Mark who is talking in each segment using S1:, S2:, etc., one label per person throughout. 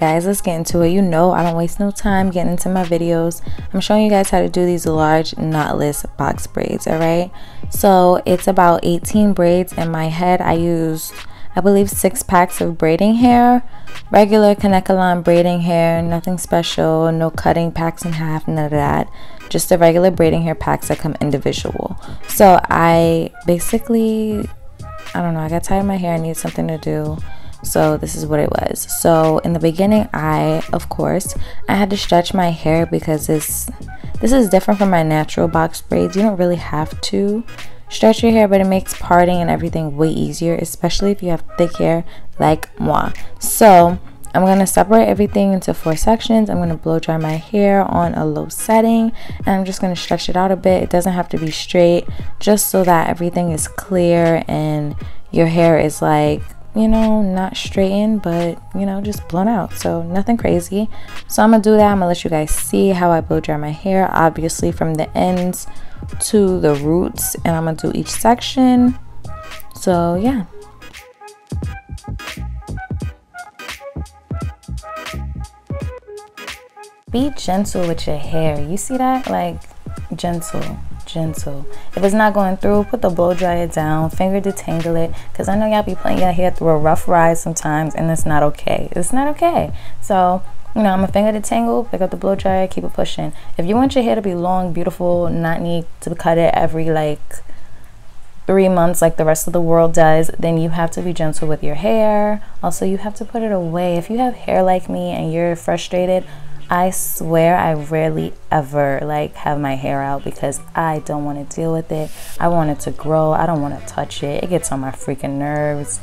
S1: guys let's get into it. You know i don't waste no time getting into my videos. I'm showing you guys how to do these large knotless box braids all right? So it's about 18 braids in my head. I used i believe six packs of braiding hair regular kanekalon braiding hair nothing special no cutting packs in half none of that. Just the regular braiding hair packs that come individual. So i basically i don't know i got tired of my hair. I needed something to do so this is what it was so in the beginning i of course i had to stretch my hair because this this is different from my natural box braids you don't really have to stretch your hair but it makes parting and everything way easier especially if you have thick hair like moi so I'm going to separate everything into four sections. I'm going to blow dry my hair on a low setting and I'm just going to stretch it out a bit. It doesn't have to be straight just so that everything is clear and your hair is like you know, not straightened, but you know, just blown out. So nothing crazy. So I'm gonna do that. I'm gonna let you guys see how I blow dry my hair, obviously from the ends to the roots, and I'm gonna do each section. So yeah. Be gentle with your hair. You see that? Like gentle gentle. If it's not going through, put the blow dryer down, finger detangle it, because I know y'all be putting your hair through a rough ride sometimes, and it's not okay. It's not okay. So, you know, I'm a finger detangle, pick up the blow dryer, keep it pushing. If you want your hair to be long, beautiful, not need to cut it every like three months like the rest of the world does, then you have to be gentle with your hair. Also, you have to put it away. If you have hair like me and you're frustrated, I swear I rarely ever like have my hair out because I don't want to deal with it. I want it to grow. I don't want to touch it. It gets on my freaking nerves.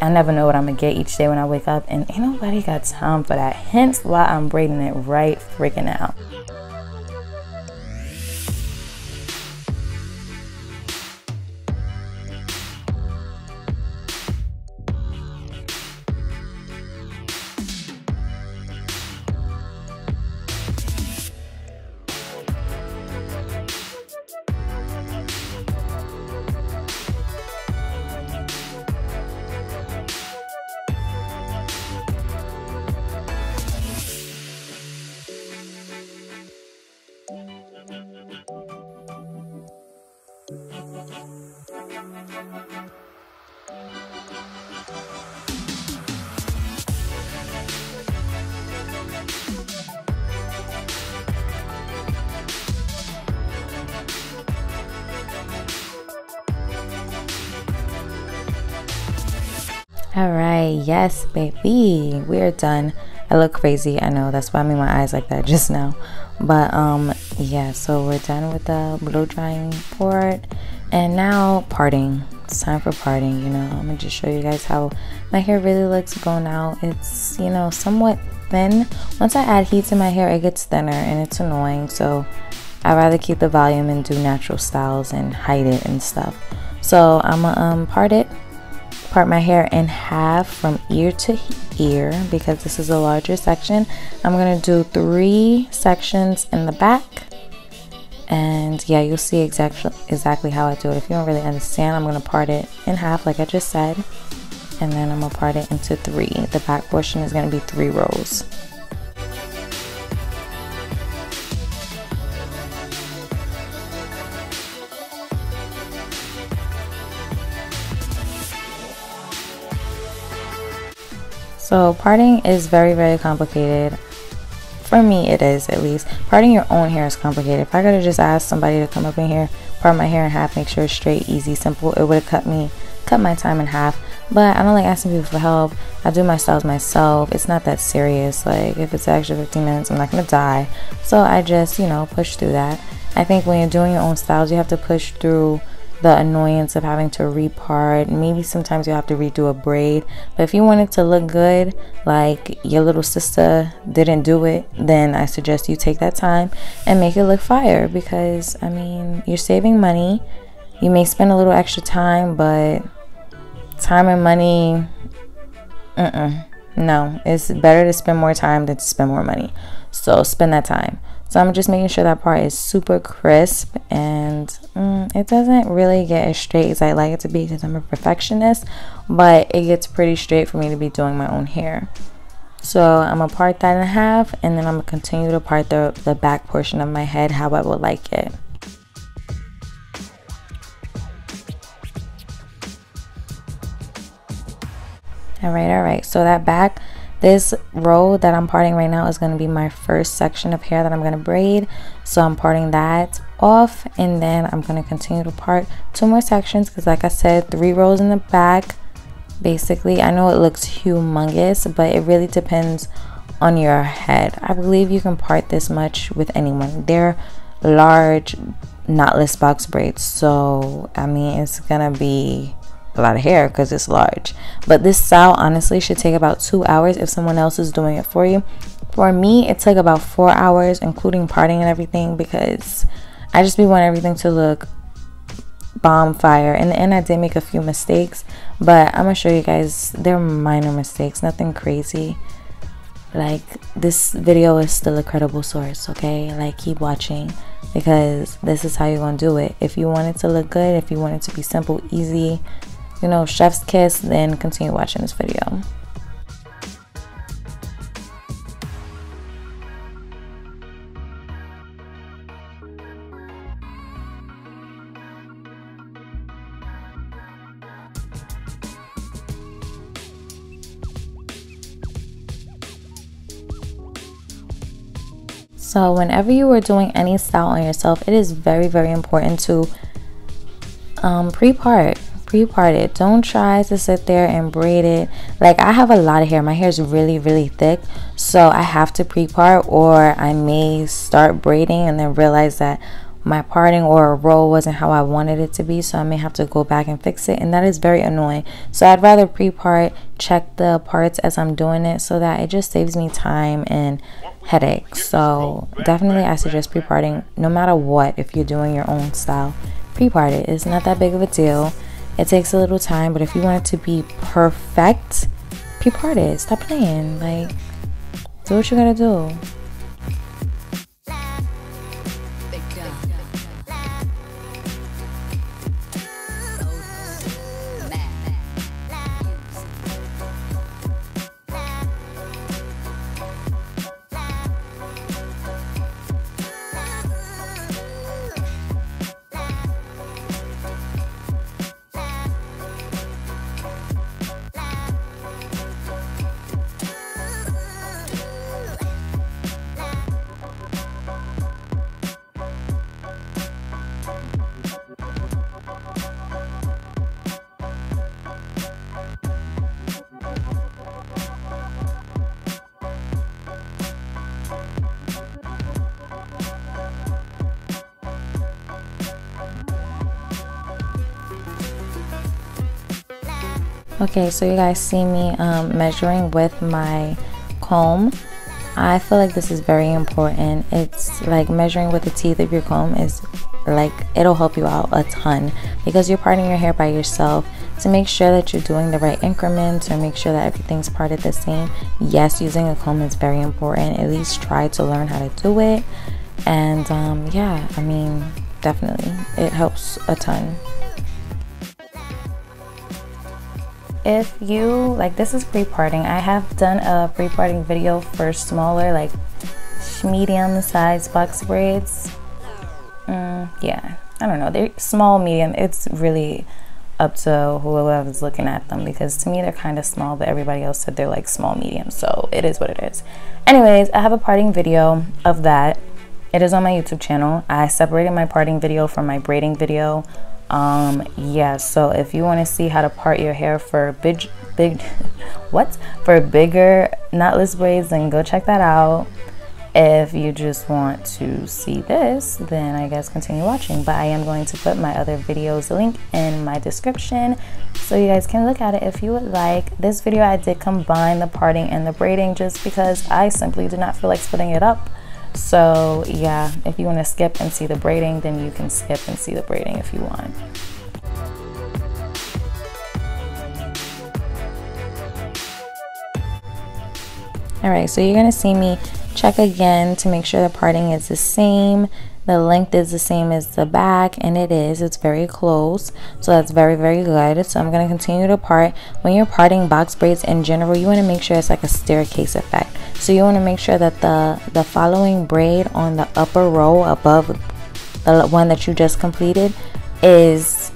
S1: I never know what I'm gonna get each day when I wake up, and ain't nobody got time for that. Hence why I'm braiding it right freaking out. All right, yes, baby, we're done. I look crazy, I know. That's why I made my eyes like that just now. But um, yeah. So we're done with the blow drying part, and now parting. It's time for parting. You know, I'm gonna just show you guys how my hair really looks blown out. It's you know somewhat thin. Once I add heat to my hair, it gets thinner, and it's annoying. So I'd rather keep the volume and do natural styles and hide it and stuff. So I'm gonna um, part it part my hair in half from ear to ear because this is a larger section. I'm going to do three sections in the back. And yeah, you'll see exactly exactly how I do it. If you don't really understand, I'm going to part it in half like I just said. And then I'm going to part it into three. The back portion is going to be three rows. So parting is very, very complicated. For me, it is at least. Parting your own hair is complicated. If I could have just asked somebody to come up in here, part my hair in half, make sure it's straight, easy, simple, it would have cut me, cut my time in half. But I don't like asking people for help. I do my styles myself. It's not that serious. Like if it's extra 15 minutes, I'm not gonna die. So I just, you know, push through that. I think when you're doing your own styles, you have to push through the annoyance of having to repart. Maybe sometimes you have to redo a braid. But if you want it to look good, like your little sister didn't do it, then I suggest you take that time and make it look fire because I mean, you're saving money. You may spend a little extra time, but time and money, uh-uh. No, it's better to spend more time than to spend more money. So spend that time. So I'm just making sure that part is super crisp and mm, it doesn't really get as straight as I like it to be because I'm a perfectionist, but it gets pretty straight for me to be doing my own hair. So I'm gonna part that in half and then I'm gonna continue to part the, the back portion of my head how I would like it. All right, all right. So that back, this row that I'm parting right now is going to be my first section of hair that I'm going to braid. So I'm parting that off and then I'm going to continue to part two more sections because like I said, three rows in the back. Basically, I know it looks humongous, but it really depends on your head. I believe you can part this much with anyone. They're large knotless box braids. So, I mean, it's going to be a lot of hair because it's large. But this style honestly should take about two hours if someone else is doing it for you. For me, it took about four hours, including parting and everything, because I just be want everything to look bomb fire. In the end, I did make a few mistakes, but I'm gonna show you guys. They're minor mistakes, nothing crazy. Like this video is still a credible source, okay? Like keep watching because this is how you're gonna do it. If you want it to look good, if you want it to be simple, easy, you know, chef's kiss, then continue watching this video. So whenever you are doing any style on yourself, it is very, very important to um, pre-part pre-part it don't try to sit there and braid it. Like i have a lot of hair. My hair is really really thick. So i have to pre-part or i may start braiding and then realize that my parting or a roll wasn't how i wanted it to be. So i may have to go back and fix it. And that is very annoying. So i'd rather pre-part check the parts as i'm doing it so that it just saves me time and headaches. so definitely i suggest pre-parting no matter what if you're doing your own style. Pre-part it it's not that big of a deal it takes a little time, but if you want it to be perfect, be part it. Stop playing. Like, do what you gotta do. Okay, so you guys see me um, measuring with my comb. I feel like this is very important. It's like measuring with the teeth of your comb is like it'll help you out a ton because you're parting your hair by yourself to make sure that you're doing the right increments or make sure that everything's parted the same. Yes, using a comb is very important. At least try to learn how to do it. And um, yeah, I mean, definitely, it helps a ton if you like this is pre-parting i have done a pre-parting video for smaller like medium size box braids. Mm, yeah. I don't know. They're small medium. It's really up to whoever's looking at them because to me they're kind of small but everybody else said they're like small medium so it is what it is. Anyways i have a parting video of that. It is on my youtube channel. I separated my parting video from my braiding video um yeah so if you want to see how to part your hair for big big what? For bigger knotless braids then go check that out. If you just want to see this then i guess continue watching but i am going to put my other videos link in my description so you guys can look at it if you would like. This video i did combine the parting and the braiding just because i simply did not feel like splitting it up so yeah, if you want to skip and see the braiding, then you can skip and see the braiding if you want. All right, so you're gonna see me check again to make sure the parting is the same. The length is the same as the back and it is it's very close so that's very very good so i'm going to continue to part when you're parting box braids in general you want to make sure it's like a staircase effect so you want to make sure that the the following braid on the upper row above the one that you just completed is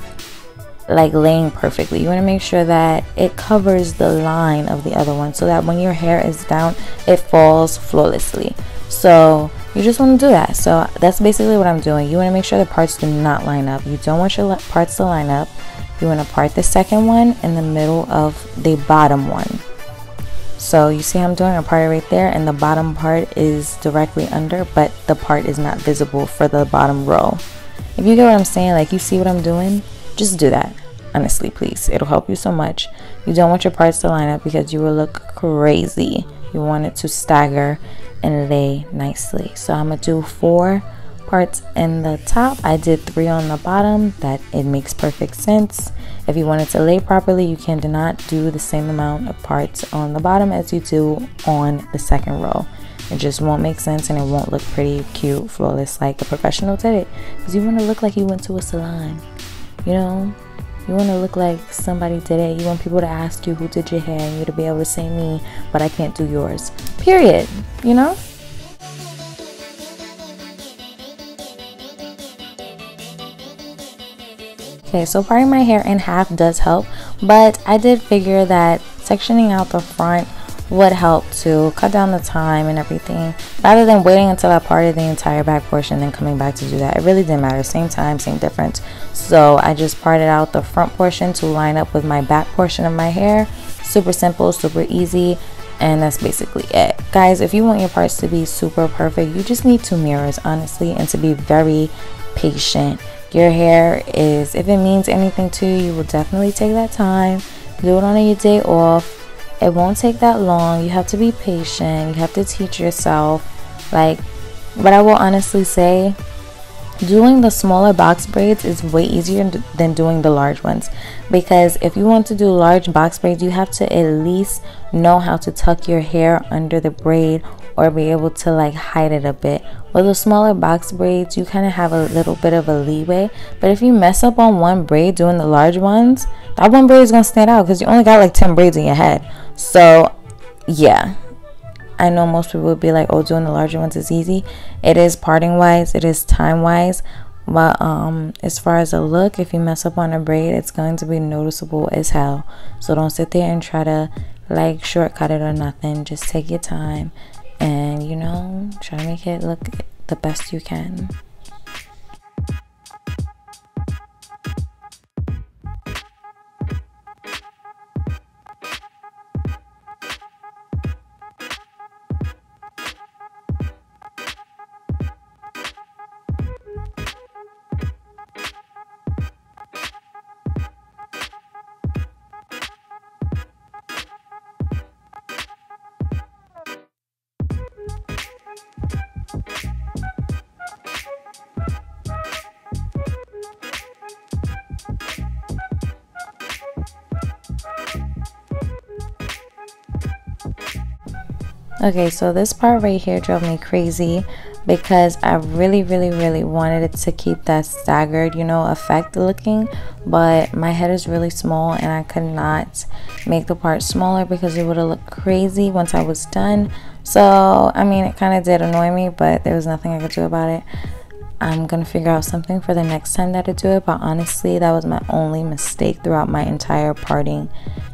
S1: like laying perfectly. You want to make sure that it covers the line of the other one so that when your hair is down, it falls flawlessly. So you just want to do that. So that's basically what I'm doing. You want to make sure the parts do not line up. You don't want your parts to line up. You want to part the second one in the middle of the bottom one. So you see I'm doing a part right there and the bottom part is directly under but the part is not visible for the bottom row. If you get what I'm saying, like you see what I'm doing, just do that. Honestly, please. It'll help you so much. You don't want your parts to line up because you will look crazy. You want it to stagger and lay nicely. So I'm to do four parts in the top. I did three on the bottom. That it makes perfect sense. If you want it to lay properly, you can do not do the same amount of parts on the bottom as you do on the second row. It just won't make sense and it won't look pretty, cute, flawless like a professional did it. Because you want to look like you went to a salon. You know, you want to look like somebody today. You want people to ask you who did your hair and you to be able to say me, but I can't do yours. Period. You know? Okay, so parting my hair in half does help, but I did figure that sectioning out the front would help to cut down the time and everything rather than waiting until I parted the entire back portion and coming back to do that. It really didn't matter. Same time, same difference. So I just parted out the front portion to line up with my back portion of my hair. Super simple, super easy. And that's basically it. Guys, if you want your parts to be super perfect, you just need two mirrors, honestly, and to be very patient. Your hair is, if it means anything to you, you will definitely take that time. Do it on your day off it won't take that long. You have to be patient. You have to teach yourself. Like, but I will honestly say, doing the smaller box braids is way easier than doing the large ones. Because if you want to do large box braids you have to at least know how to tuck your hair under the braid or be able to like hide it a bit. With the smaller box braids you kind of have a little bit of a leeway. But if you mess up on one braid doing the large ones that one braid is gonna stand out because you only got like 10 braids in your head. So, yeah. I know most people would be like, oh, doing the larger ones is easy. It is parting wise, it is time wise. But um, as far as the look, if you mess up on a braid, it's going to be noticeable as hell. So don't sit there and try to like shortcut it or nothing. Just take your time and you know, try to make it look the best you can. Okay, so this part right here drove me crazy because I really, really, really wanted it to keep that staggered, you know, effect looking. But my head is really small and I could not make the part smaller because it would have looked crazy once I was done. So, I mean, it kind of did annoy me, but there was nothing I could do about it. I'm to figure out something for the next time that I do it. But honestly, that was my only mistake throughout my entire parting,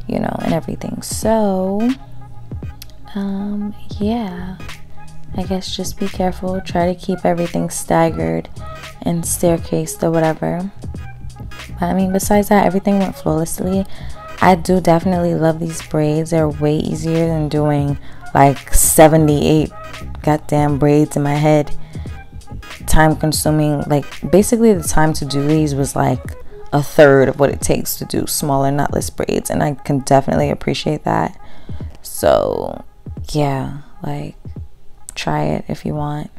S1: you know, and everything. So um, yeah, I guess just be careful. Try to keep everything staggered and staircased or whatever. But I mean, besides that, everything went flawlessly. I do definitely love these braids. They're way easier than doing like 78 goddamn braids in my head. Time consuming, like basically the time to do these was like a third of what it takes to do smaller knotless braids, and I can definitely appreciate that. So yeah, like try it if you want.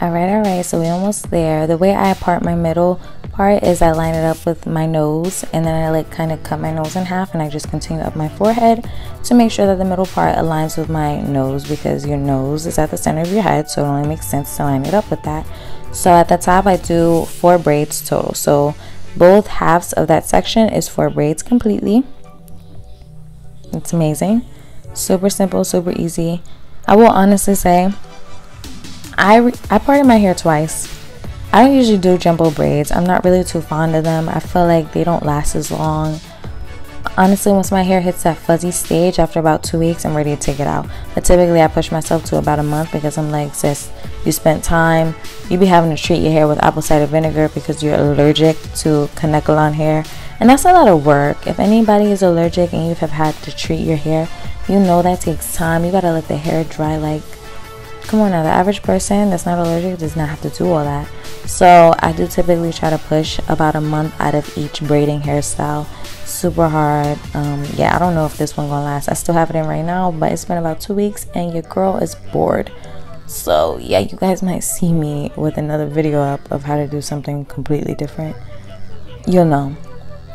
S1: Alright, alright, so we're almost there. The way I part my middle part is I line it up with my nose and then I like kind of cut my nose in half and I just continue up my forehead to make sure that the middle part aligns with my nose because your nose is at the center of your head so it only makes sense to line it up with that. So at the top I do four braids total. So both halves of that section is four braids completely. It's amazing. Super simple, super easy. I will honestly say I, I parted my hair twice. I don't usually do jumbo braids. I'm not really too fond of them. I feel like they don't last as long. Honestly, once my hair hits that fuzzy stage after about two weeks, I'm ready to take it out. But typically, I push myself to about a month because I'm like, sis, you spent time. You be having to treat your hair with apple cider vinegar because you're allergic to kanekalon hair. And that's a lot of work. If anybody is allergic and you have had to treat your hair, you know that takes time. You gotta let the hair dry like Come on now, the average person that's not allergic does not have to do all that. So I do typically try to push about a month out of each braiding hairstyle. Super hard. Um, yeah, I don't know if this one gonna last. I still have it in right now, but it's been about two weeks and your girl is bored. So yeah, you guys might see me with another video up of how to do something completely different. You'll know.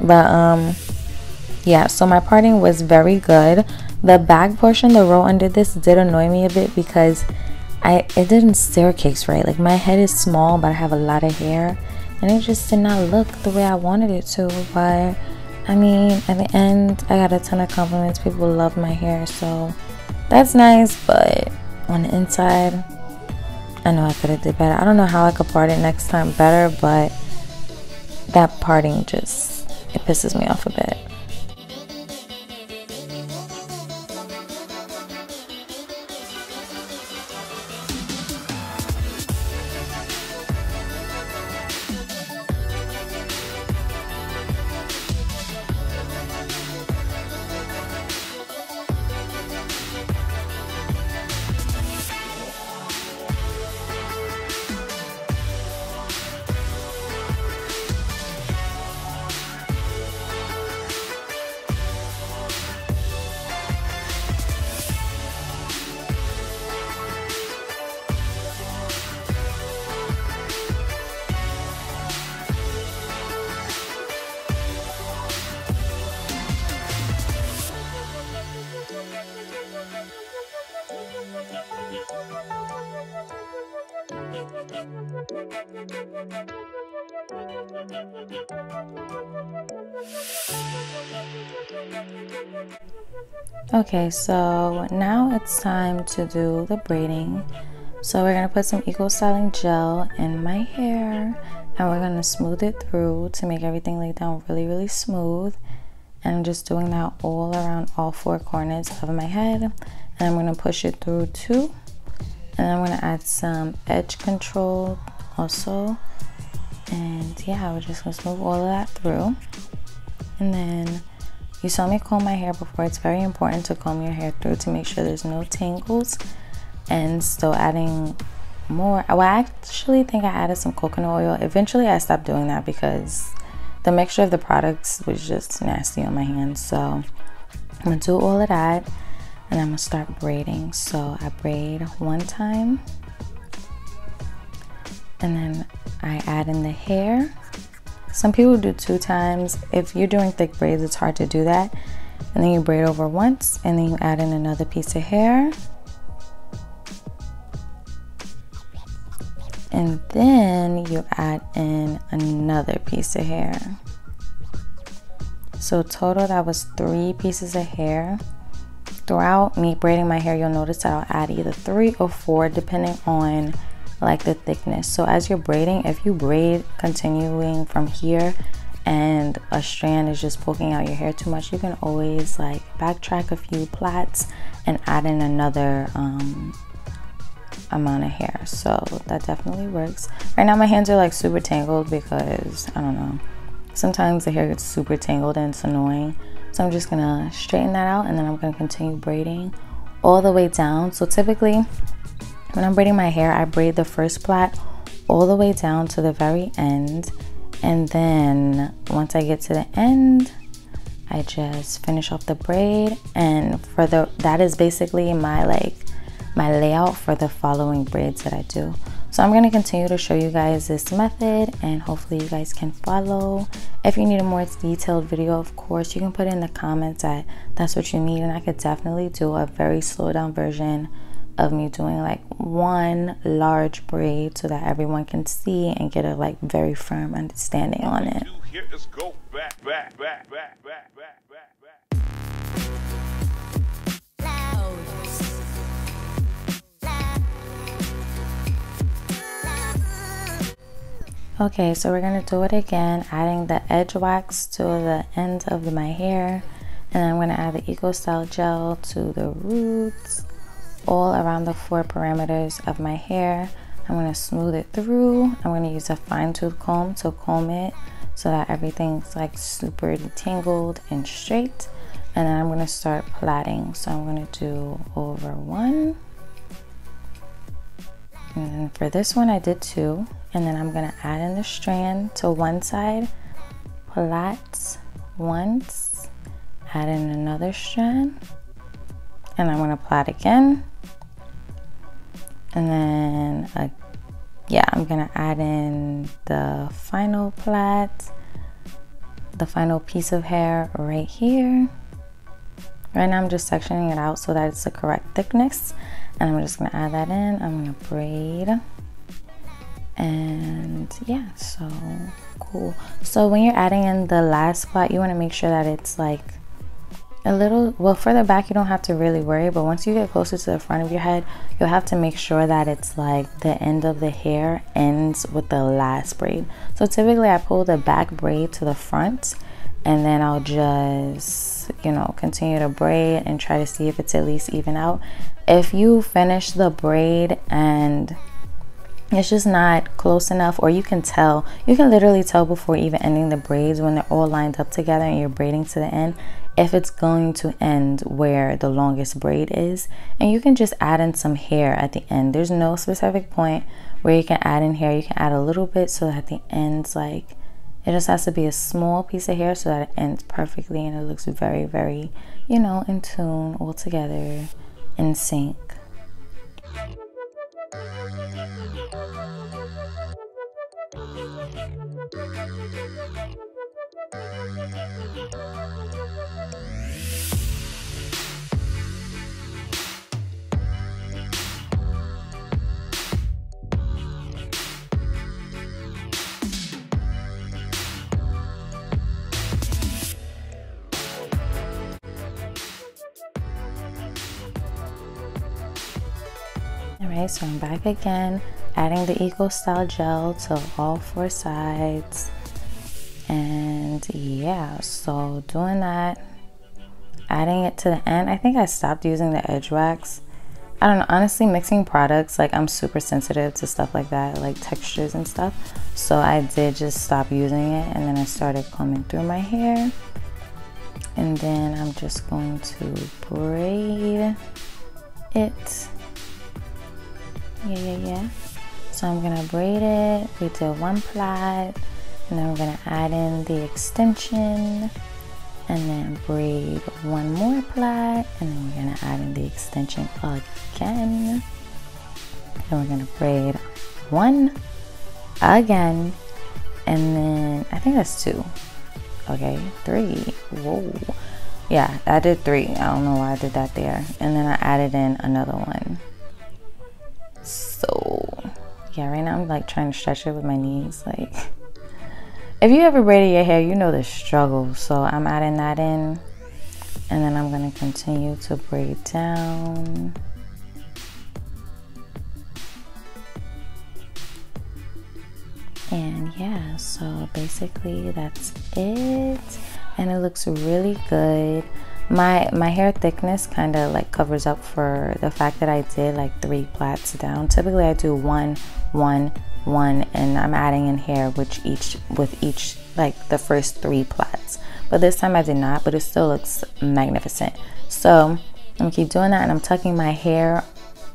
S1: But um yeah, so my parting was very good. The back portion, the row under this did annoy me a bit because I it didn't staircase right. Like my head is small, but I have a lot of hair, and it just did not look the way I wanted it to. But I mean, at the end, I got a ton of compliments. People love my hair, so that's nice. But on the inside, I know I could have did better. I don't know how I could part it next time better, but that parting just it pisses me off a bit. Okay, so now it's time to do the braiding. So we're going to put some Eco Styling Gel in my hair and we're going to smooth it through to make everything lay down really, really smooth. And I'm just doing that all around all four corners of my head. And I'm going to push it through too. And I'm going to add some edge control also. And yeah, we're just going to smooth all of that through. And then you saw me comb my hair before. It's very important to comb your hair through to make sure there's no tangles. And still adding more. Well, I actually think I added some coconut oil. Eventually, I stopped doing that because the mixture of the products was just nasty on my hands. So I'm gonna do all of that and I'm gonna start braiding. So I braid one time and then I add in the hair some people do two times. If you're doing thick braids, it's hard to do that. And then you braid over once and then you add in another piece of hair. And then you add in another piece of hair. So total that was three pieces of hair. Throughout me braiding my hair, you'll notice that I'll add either three or four depending on like the thickness. So as you're braiding if you braid continuing from here and a strand is just poking out your hair too much you can always like backtrack a few plaits and add in another um, amount of hair. So that definitely works. Right now my hands are like super tangled because I don't know sometimes the hair gets super tangled and it's annoying. So I'm just gonna straighten that out and then I'm gonna continue braiding all the way down. So typically when I'm braiding my hair, I braid the first plait all the way down to the very end. And then once I get to the end, I just finish off the braid. And for the, that is basically my like, my layout for the following braids that I do. So I'm going to continue to show you guys this method and hopefully you guys can follow. If you need a more detailed video, of course, you can put in the comments that that's what you need and I could definitely do a very slow down version of me doing like one large braid so that everyone can see and get a like very firm understanding on it. Okay, so we're gonna do it again, adding the edge wax to the end of my hair. And I'm gonna add the Eco Style Gel to the roots, all around the four parameters of my hair. I'm gonna smooth it through. I'm gonna use a fine tooth comb to comb it so that everything's like super detangled and straight. And then I'm gonna start plaiting. So I'm gonna do over one. And then for this one, I did two and then I'm gonna add in the strand to one side, plait once, add in another strand, and I'm gonna plait again. And then, uh, yeah, I'm gonna add in the final plait, the final piece of hair right here. Right now I'm just sectioning it out so that it's the correct thickness. And I'm just gonna add that in. I'm gonna braid and yeah so cool so when you're adding in the last plait you want to make sure that it's like a little well further back you don't have to really worry but once you get closer to the front of your head you'll have to make sure that it's like the end of the hair ends with the last braid. So typically i pull the back braid to the front and then i'll just you know continue to braid and try to see if it's at least even out. If you finish the braid and it's just not close enough or you can tell you can literally tell before even ending the braids when they're all lined up together and you're braiding to the end if it's going to end where the longest braid is and you can just add in some hair at the end. There's no specific point where you can add in hair. You can add a little bit so that the ends like it just has to be a small piece of hair so that it ends perfectly and it looks very very you know in tune all together in sync Alright, so I'm back again, adding the Eco Style Gel to all four sides. And yeah, so doing that, adding it to the end. I think I stopped using the edge wax. I don't know, honestly, mixing products, like I'm super sensitive to stuff like that, like textures and stuff. So I did just stop using it and then I started combing through my hair. And then I'm just going to braid it yeah yeah yeah so I'm gonna braid it we do one plait and then we're gonna add in the extension and then braid one more ply and then we're gonna add in the extension again. And we're gonna braid one again. And then I think that's two. Okay three. Whoa. Yeah I did three. I don't know why I did that there. And then I added in another one. So yeah right now i'm like trying to stretch it with my knees like if you ever braided your hair you know the struggle. So i'm adding that in and then i'm going to continue to braid down. And yeah so basically that's it. And it looks really good. My my hair thickness kind of like covers up for the fact that I did like three plaits down. Typically I do one one one and I'm adding in hair which each with each like the first three plaits but this time I did not but it still looks magnificent so I'm gonna keep doing that and I'm tucking my hair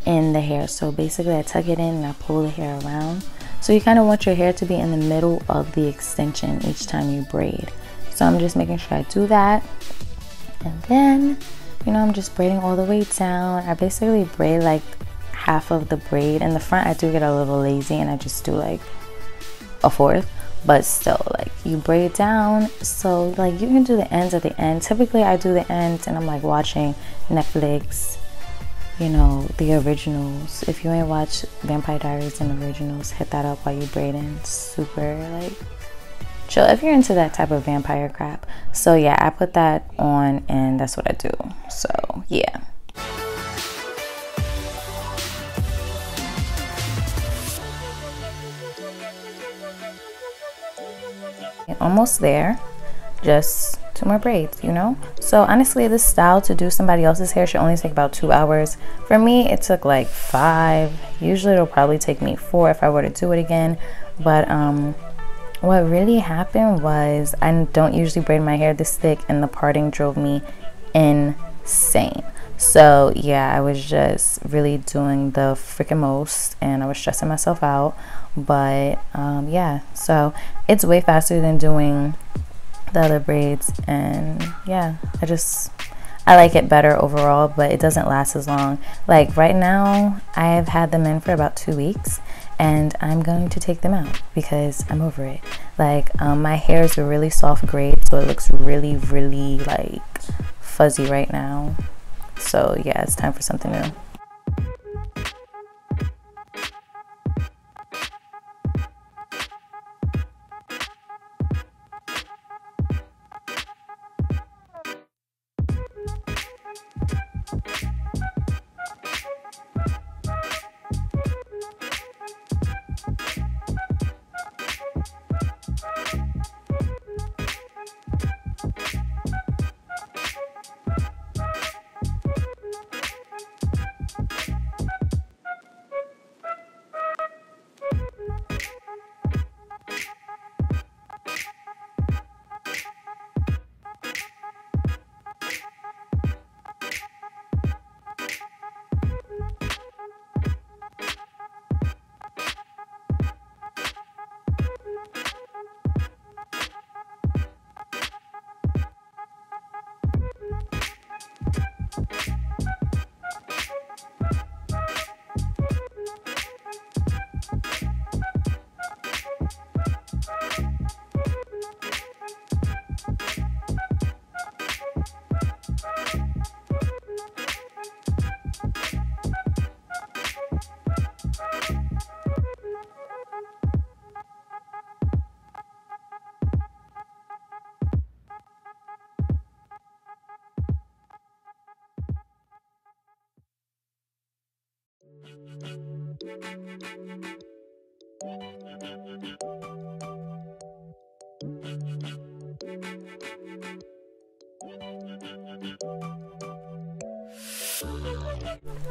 S1: in the hair. So basically I tuck it in and I pull the hair around. So you kind of want your hair to be in the middle of the extension each time you braid. So I'm just making sure I do that. And then, you know, I'm just braiding all the way down. I basically braid like half of the braid. In the front, I do get a little lazy and I just do like a fourth. But still, like you braid down. So like you can do the ends at the end. Typically I do the ends and I'm like watching Netflix you know, the originals. If you ain't watched Vampire Diaries and originals, hit that up while you braiding. Super like chill if you're into that type of vampire crap. So yeah, I put that on and that's what I do. So yeah. Almost there. Just two more braids, you know? So honestly, this style to do somebody else's hair should only take about two hours. For me, it took like five. Usually it'll probably take me four if I were to do it again. But um, what really happened was I don't usually braid my hair this thick and the parting drove me insane. So yeah, I was just really doing the freaking most and I was stressing myself out. But um, yeah, so it's way faster than doing the other braids and yeah I just I like it better overall but it doesn't last as long. Like right now I've had them in for about two weeks and I'm going to take them out because I'm over it. Like um, my hair is a really soft braid so it looks really really like fuzzy right now so yeah it's time for something new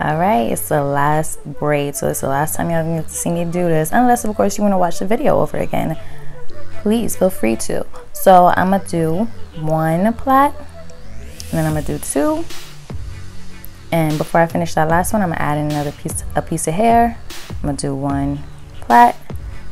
S1: All right, it's the last braid, so it's the last time get to see me do this, unless of course you want to watch the video over again. Please feel free to. So I'm gonna do one plait, and then I'm gonna do two, and before I finish that last one, I'm gonna add in another piece, a piece of hair. I'm gonna do one plait,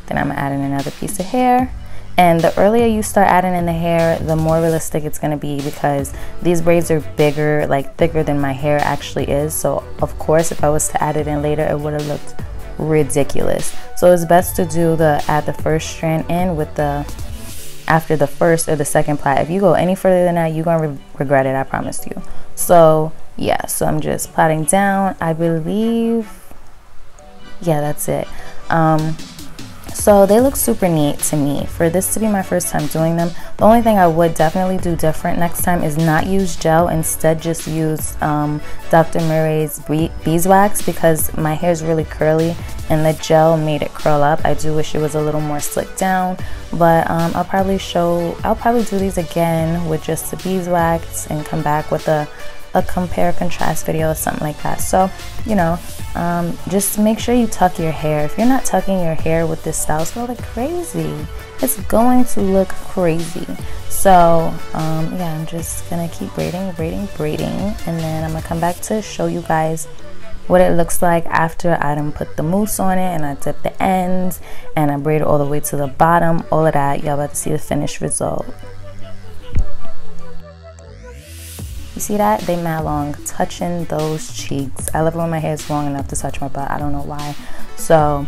S1: then I'm gonna add in another piece of hair. And the earlier you start adding in the hair, the more realistic it's gonna be because these braids are bigger, like thicker than my hair actually is. So of course, if I was to add it in later, it would have looked ridiculous. So it's best to do the add the first strand in with the after the first or the second plait. If you go any further than that, you're gonna re regret it, I promise you. So yeah, so I'm just plaiting down. I believe, yeah, that's it. Um, so they look super neat to me. For this to be my first time doing them, the only thing I would definitely do different next time is not use gel. Instead, just use um, Dr. Murray's beeswax because my hair is really curly and the gel made it curl up. I do wish it was a little more slicked down, but um, I'll probably show, I'll probably do these again with just the beeswax and come back with a a compare contrast video or something like that. So, you know, um, just make sure you tuck your hair. If you're not tucking your hair with this style, it's going to look crazy. It's going to look crazy. So, um, yeah, I'm just going to keep braiding, braiding, braiding. And then I'm going to come back to show you guys what it looks like after I done put the mousse on it and I dip the ends and I braid all the way to the bottom all of that y'all about to see the finished result you see that? They mad long. Touching those cheeks. I love it when my hair is long enough to touch my butt. I don't know why. So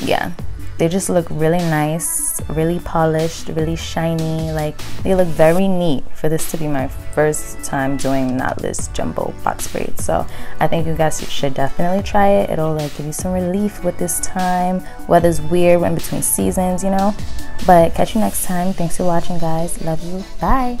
S1: yeah. They just look really nice really polished really shiny. Like they look very neat for this to be my first time doing knotless jumbo box braids. So i think you guys should definitely try it. It'll like give you some relief with this time. Weather's weird. In between seasons you know? But catch you next time. Thanks for watching guys. Love you. Bye